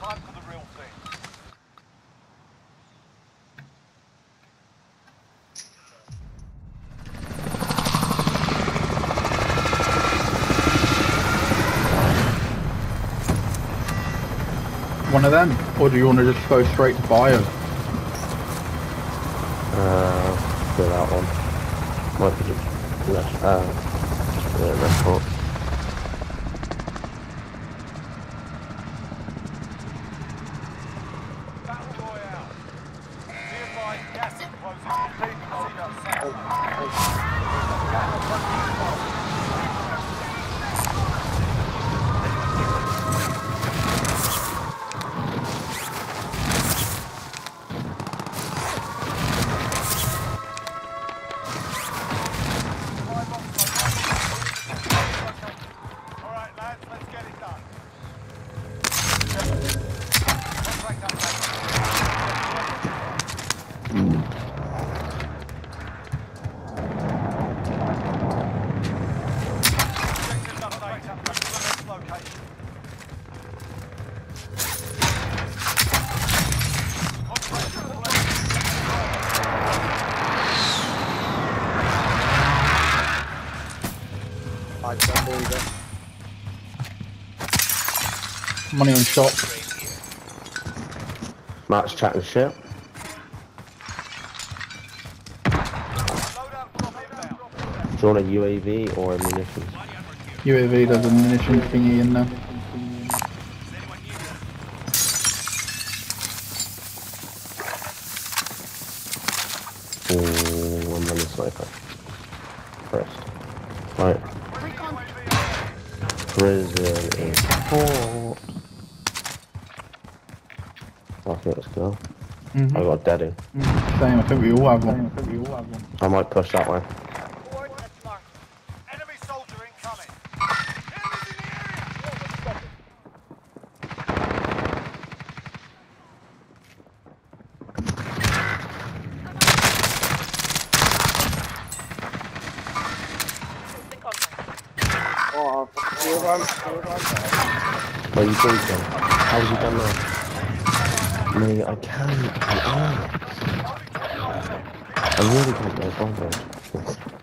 Time for the real thing. One of them? Or do you want to just go straight to them Uh, do that one. Might be just left, uh, just the Money on shop. Matt's chatting shit. Loadout drop. Do you want a UAV or a munitions? UAV does a munition thingy in there. Ooh, I'm running sniper. First. Prison is hot. Okay, let's go. Mhm. I got deading. Same, I think we all have one. I think we all have one. I might push that way. Coordinates marked. Enemy soldier incoming. Enemies in the area. In contact. Where you breathing? How's he done that? Mate, I can't. I really can't. I really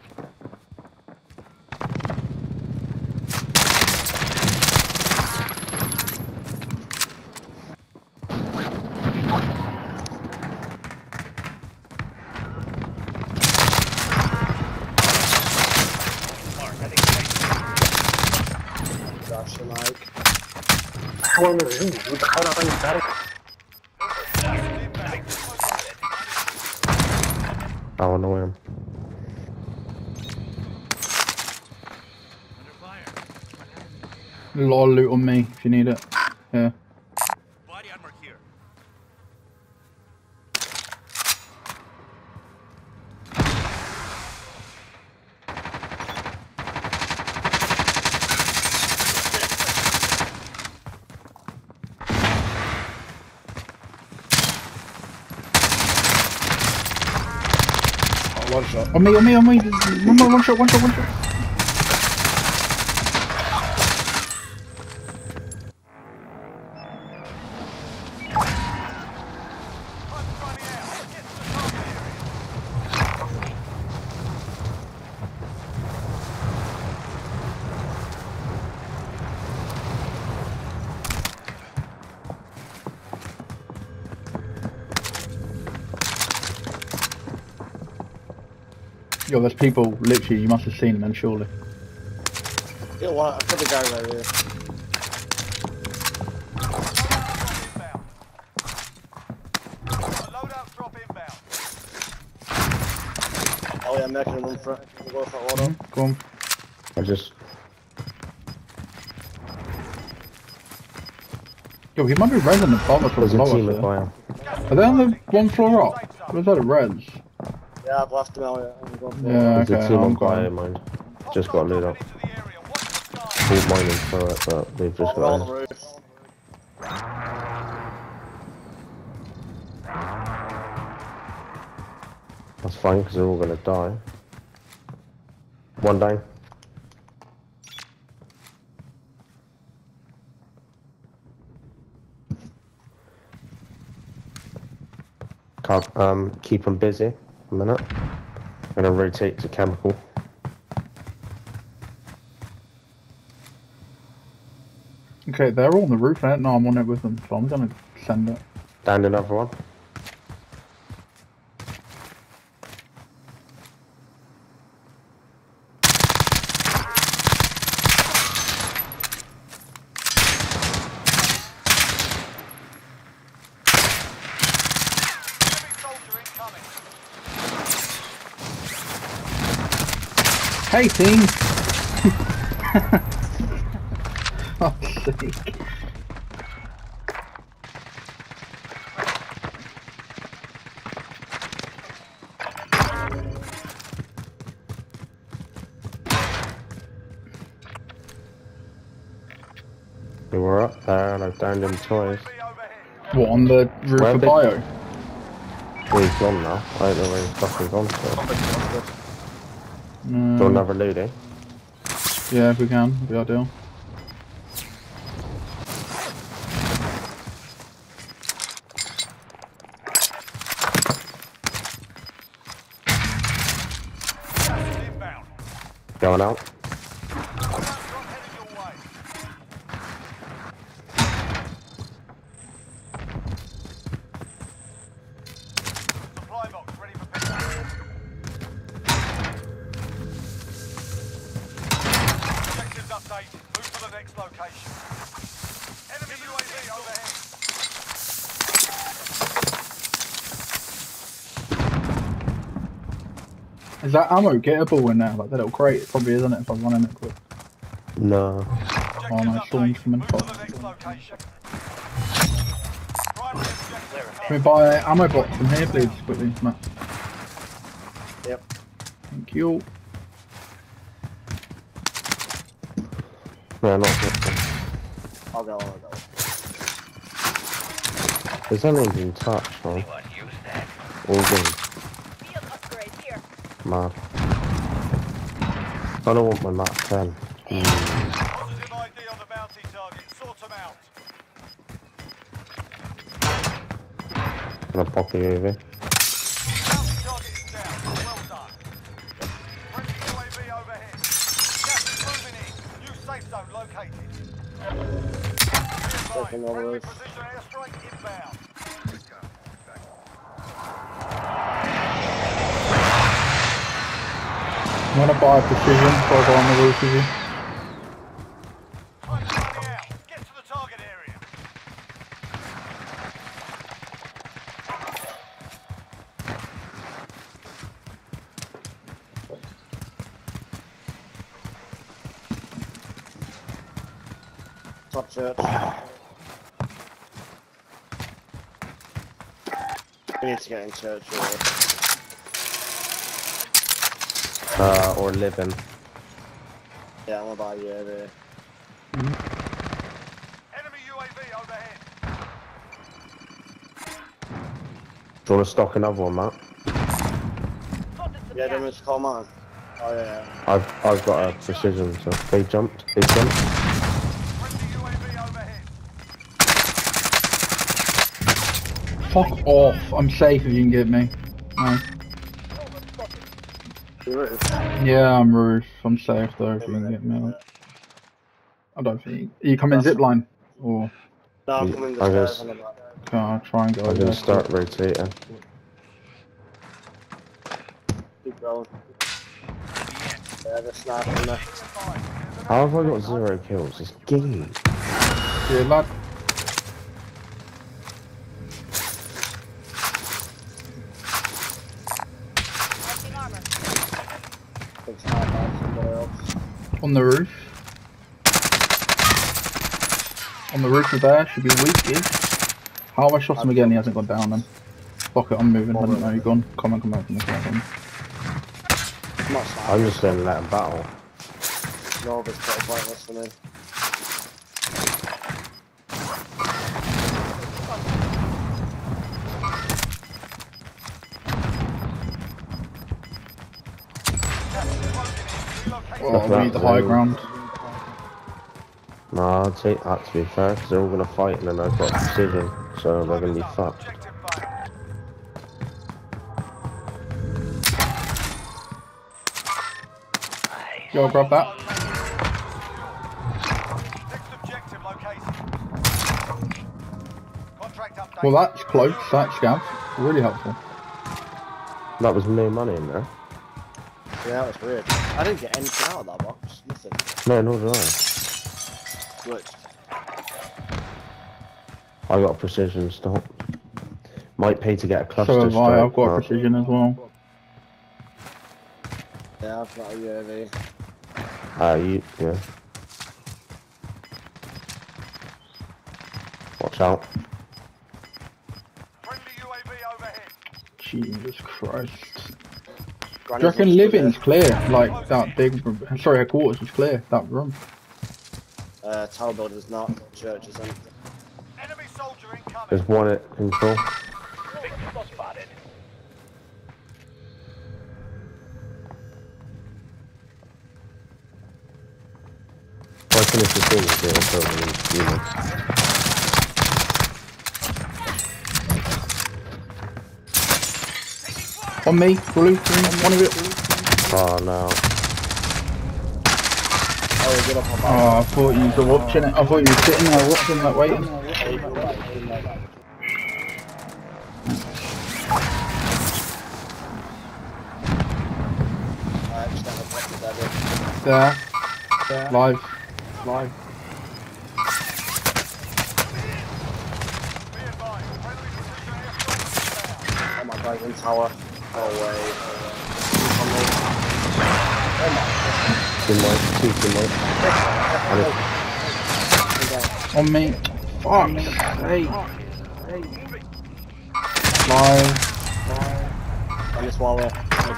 get bothered. I win. A lot of loot on me if you need it. Yeah. Oh, one shot. On me, on me, on me. One more, one shot, one shot, Yo, there's people, literally, you must have seen them, surely. Yeah, well, I put the guy right here. Loadout drop inbound. Oh yeah, I'm making him in front. I'm going for auto. Hmm, go on. I just Yo, he might be res in the bottom from there's a below team us of there. fire. Are they on the one floor up? Or is that a res? Yeah, I've left him out. Yeah, I'm going for Yeah, There's okay, a team I'm on fire, going. mind. Just got loot up. Into the area. Watch the sky. Pulled mine into it, but they've just auto. We're on the got in. roof. That's fine, because they're all gonna die. One down. Can't, um, keep them busy a minute. I'm gonna rotate to chemical. Okay, they're all on the roof, right? No, I'm on it with them, so I'm gonna Send it. Down another one. Enemy soldier incoming. Hey team! Fuck's sake. We were up there and I downed him twice. UAV overhead. What, on the roof Where of bio? Well, he's gone now. I don't know where he's fucking gone to. Oh, Mm, Do another looting. yeah, if we can, it'd be ideal. Gas is inbound. Going out. That ammo gettable in there? Like that little crate? It probably isn't it if I'm running it quick. No. Objectives Oh, no, storm's update. coming Move to top. the next location. Primary objective Can we buy ammo box from here, please, quickly, Matt? Yep. Thank you. Yeah, not good. I'll go, I'll go. There's only been touched, man. All good. Field upgrade here. Mad. I don't want my map 10. Mm. Positive ID on the bounty target. Sort them out. Gonna pop the UAV. Bounty target is down. Well done. To buy precision for the target area. Top church. We need to get in church. Uh, or living. Yeah, I'm gonna buy you over Enemy UAV overhead. Do you want to stock another one, Matt? Spotted some Yeah, gas. don't just call mine. Oh yeah. I've I've got a precision, so they jumped. They jumped. Friendly UAV overhead. Fuck off. I'm safe if you can get me. No. You're. Yeah, I'm roof. I'm safe though if you can get me. I don't think. Are you coming That's- zipline? Or No, I'm coming I the guess- stairs on the back. can I try and go I'm gonna start rotating. Keep going. Yeah, they're sniping me. Be advised, there's How have I got zero kills? It's game. Yeah, lad. On the roof. On the roof of there should be weak-ish. How have I shot him again? He hasn't gone down then. Fuck it, I'm moving. I didn't know you're gone. Come on, come back from the front. I'm. I'm just gonna let him battle. No, but it's pretty pointless for me. Oh, we need the high ground. Nah, I'll take that to be fair, because they're all gonna fight and then I've got precision, so they're gonna be fucked. Go grab that. Next objective located. Contract Well, that's close. That's scav. Really helpful. That was no money in there. Yeah, that was weird. I didn't get anything out of that box. Nothing. No, nor did I. Glitched. I got a precision stop. Might pay to get a cluster So have I. I've got but- precision as well. Yeah, I've got a UAV. Ah, you, yeah. Watch out. Friendly UAV overhead. Jesus Christ. Do you reckon living's clear? Like that big. Sorry, headquarters was clear. That room. Uh, tower builder's not. Church isn't. Enemy soldier incoming. There's one at control. If I finish the thing, it'll put me On me, blue, green, one of it. Oh no. Oh, get up on that. Oh, I thought you were watching it. I thought you were sitting there watching, that, waiting. I just got a box of There. Live. Live. Be advised. Friendly precision airstrike inbound. Oh my god, in tower. Way. Good night. Two good night. And it, On me. Fuck. Hey. Live. On this wall here. On the.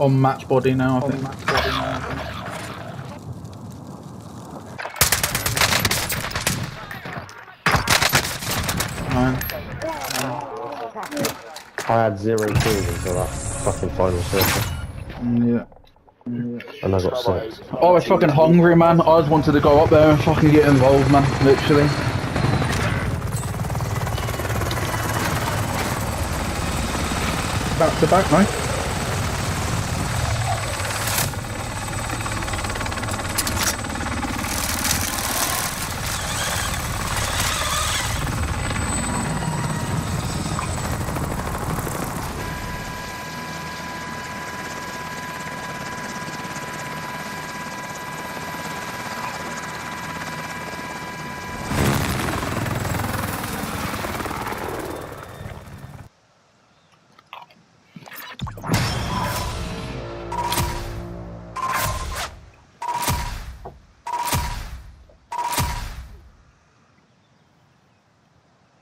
On match body now, I think. Nine. I had zero kills until that fucking final circle. Yeah. And I got six. Oh, I was fucking hungry, man. I just wanted to go up there and fucking get involved, man. Literally. Back to back, mate.